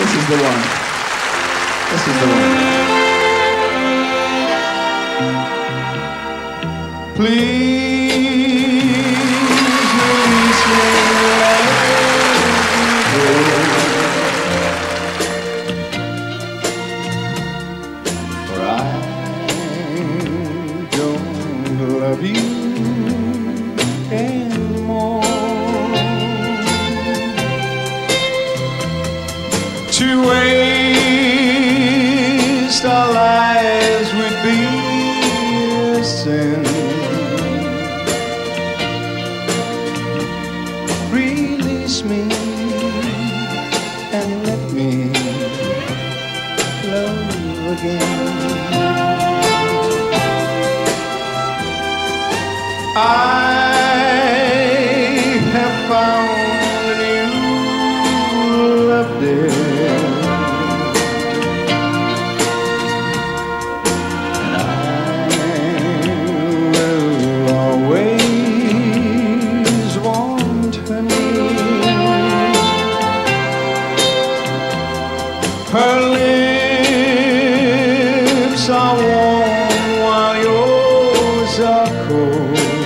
This is the one. This is the one. Please release me. For I don't love you To waste our lives would be a sin. Release me and let me love again. I are warm while yours are cold.